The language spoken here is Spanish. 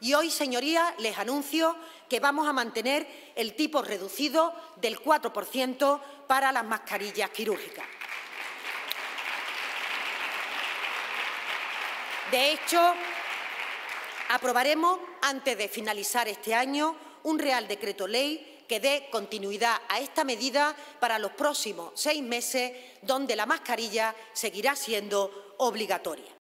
Y hoy, señorías, les anuncio que vamos a mantener el tipo reducido del 4% para las mascarillas quirúrgicas. De hecho, aprobaremos antes de finalizar este año un Real Decreto Ley que dé continuidad a esta medida para los próximos seis meses, donde la mascarilla seguirá siendo obligatoria.